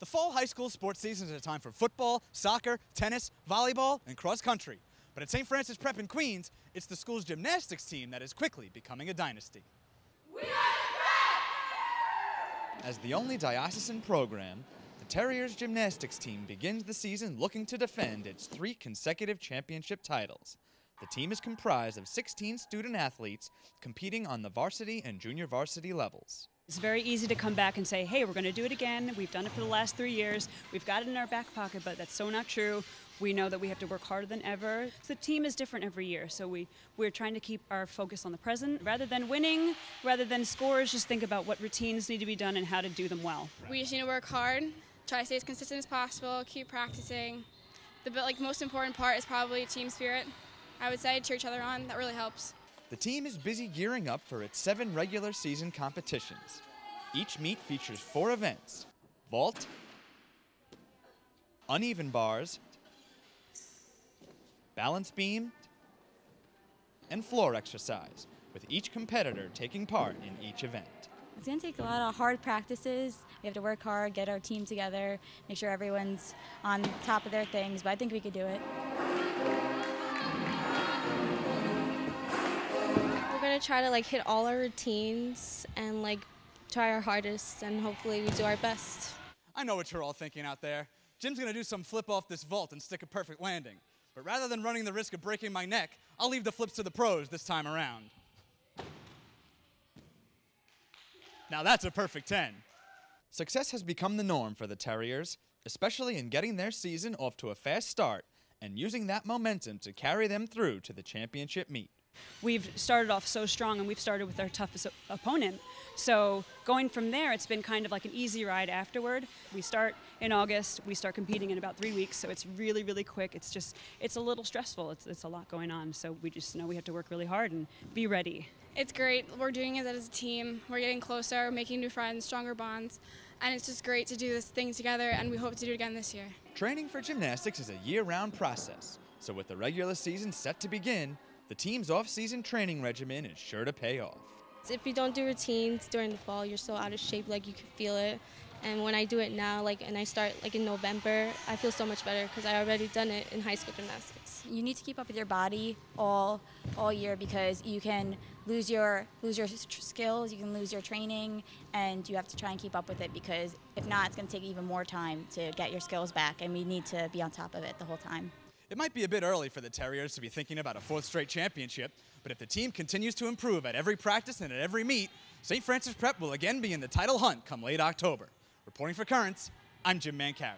The fall high school sports season is a time for football, soccer, tennis, volleyball, and cross country. But at St. Francis Prep in Queens, it's the school's gymnastics team that is quickly becoming a dynasty. We are Prep! As the only diocesan program, the Terriers gymnastics team begins the season looking to defend its three consecutive championship titles. The team is comprised of 16 student athletes competing on the varsity and junior varsity levels. It's very easy to come back and say, hey, we're going to do it again. We've done it for the last three years. We've got it in our back pocket, but that's so not true. We know that we have to work harder than ever. So the team is different every year, so we, we're trying to keep our focus on the present. Rather than winning, rather than scores, just think about what routines need to be done and how to do them well. We just need to work hard, try to stay as consistent as possible, keep practicing. The like most important part is probably team spirit. I would say cheer each other on. That really helps. The team is busy gearing up for its seven regular season competitions. Each meet features four events vault, uneven bars, balance beam, and floor exercise, with each competitor taking part in each event. It's going to take a lot of hard practices. We have to work hard, get our team together, make sure everyone's on top of their things, but I think we could do it. We're going to try to like hit all our routines and like try our hardest and hopefully we do our best. I know what you're all thinking out there. Jim's gonna do some flip off this vault and stick a perfect landing. But rather than running the risk of breaking my neck, I'll leave the flips to the pros this time around. Now that's a perfect 10. Success has become the norm for the Terriers, especially in getting their season off to a fast start and using that momentum to carry them through to the championship meet we've started off so strong and we've started with our toughest opponent. So going from there, it's been kind of like an easy ride afterward. We start in August, we start competing in about three weeks, so it's really, really quick. It's just, it's a little stressful. It's, it's a lot going on, so we just know we have to work really hard and be ready. It's great. We're doing it as a team. We're getting closer, making new friends, stronger bonds, and it's just great to do this thing together, and we hope to do it again this year. Training for gymnastics is a year-round process, so with the regular season set to begin, the team's off-season training regimen is sure to pay off. If you don't do routines during the fall, you're so out of shape, like you can feel it. And when I do it now, like, and I start like in November, I feel so much better because I already done it in high school gymnastics. You need to keep up with your body all all year because you can lose your lose your skills, you can lose your training, and you have to try and keep up with it because if not, it's going to take even more time to get your skills back, and we need to be on top of it the whole time. It might be a bit early for the Terriers to be thinking about a fourth straight championship, but if the team continues to improve at every practice and at every meet, St. Francis Prep will again be in the title hunt come late October. Reporting for Currents, I'm Jim Mancari.